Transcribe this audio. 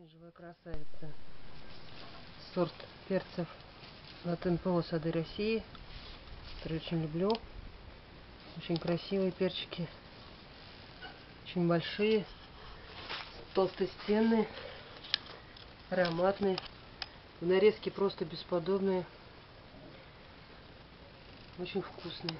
Оранжевая красавица. Сорт перцев от НПО Сады России. Который очень люблю. Очень красивые перчики. Очень большие. толстые стены, Ароматные. В нарезке просто бесподобные. Очень вкусные.